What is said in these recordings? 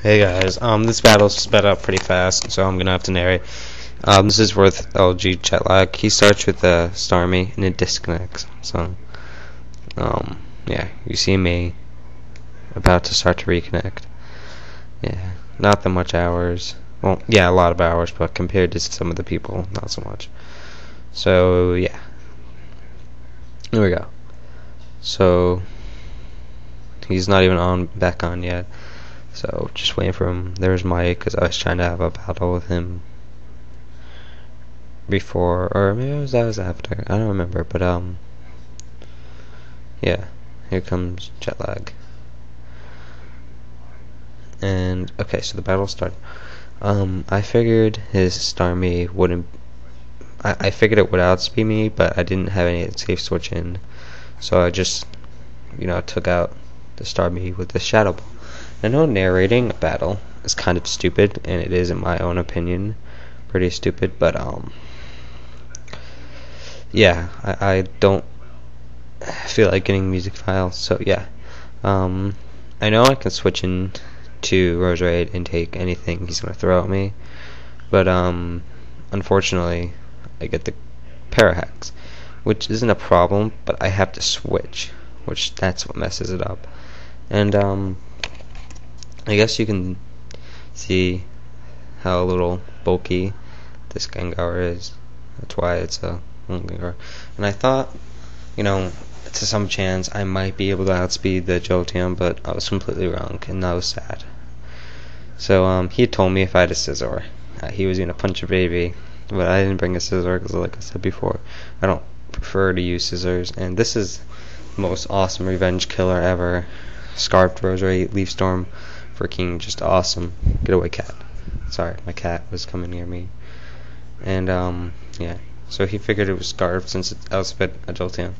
Hey guys, um, this battle's sped up pretty fast, so I'm gonna have to narrate. Um, this is worth LG Jetlag. He starts with the Starmie and it disconnects. So, um, yeah, you see me about to start to reconnect. Yeah, not that much hours. Well, yeah, a lot of hours, but compared to some of the people, not so much. So, yeah. Here we go. So, he's not even on back on yet. So just waiting for him. There's Mike because I was trying to have a battle with him before, or maybe it was that was after. I don't remember, but um, yeah. Here comes Jetlag. And okay, so the battle started. Um, I figured his Starmie wouldn't. I, I figured it would outspeed me, but I didn't have any safe switch in, so I just, you know, took out the Starmie with the Shadow Ball. I know narrating a battle is kind of stupid, and it is, in my own opinion, pretty stupid, but, um, yeah, I, I don't feel like getting music files, so yeah. Um, I know I can switch in to Roserade and take anything he's going to throw at me, but, um, unfortunately, I get the Parahex, which isn't a problem, but I have to switch, which that's what messes it up. And, um, I guess you can see how a little bulky this Gengar is. That's why it's a Gengar. And I thought, you know, to some chance I might be able to outspeed the Jolteon, but I was completely wrong, and that was sad. So um, he told me if I had a Scizor, uh, he was gonna punch a baby, but I didn't bring a Scizor because, like I said before, I don't prefer to use Scizors. And this is the most awesome revenge killer ever. Scarfed Roserade, Leaf Storm, freaking just awesome. Get away, cat. Sorry, my cat was coming near me. And, um, yeah. So he figured it was Scarf since it was a Jolteon.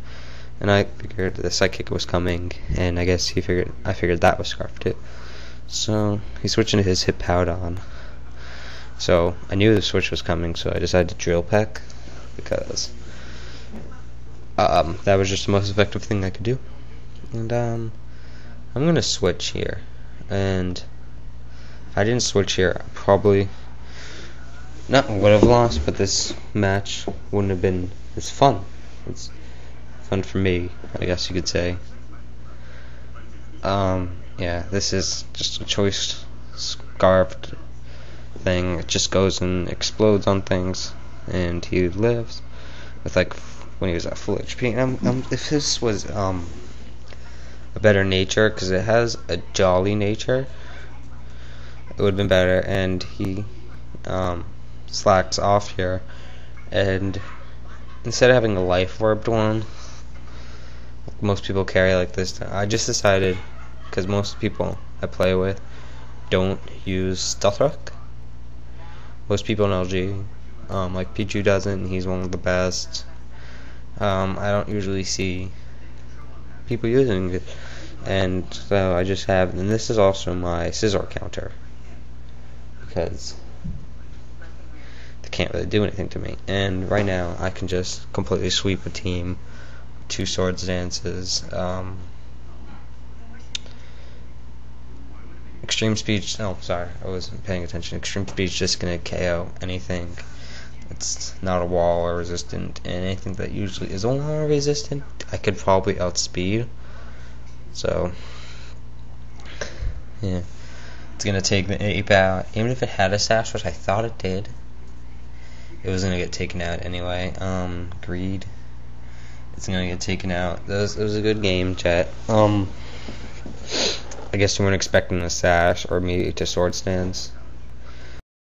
And I figured the Psychic was coming, and I guess he figured, I figured that was Scarf too. So, he's switching his on. So, I knew the switch was coming, so I decided to Drill Peck, because, um, that was just the most effective thing I could do. And, um, I'm gonna switch here and if I didn't switch here, I probably not would have lost, but this match wouldn't have been as fun. It's fun for me, I guess you could say. Um, yeah, this is just a choice scarfed thing. It just goes and explodes on things, and he lives with like when he was at full HP. And um, if this was um a better nature because it has a jolly nature. It would have been better, and he um, slacks off here, and instead of having a life orbed one, most people carry like this. I just decided because most people I play with don't use Stealth Rock. Most people in LG, um, like Pichu doesn't. He's one of the best. Um, I don't usually see people using it. And so I just have and this is also my Scizor counter. Because they can't really do anything to me. And right now I can just completely sweep a team two swords dances um, extreme speed oh sorry I wasn't paying attention. Extreme speed is just gonna KO anything it's not a wall or resistant and anything that usually is a wall resistant I could probably outspeed so, yeah. It's going to take the ape out. Even if it had a sash, which I thought it did, it was going to get taken out anyway. Um, greed. It's going to get taken out. It was, it was a good game, chat. Um, I guess you weren't expecting a sash or me to Swords Dance.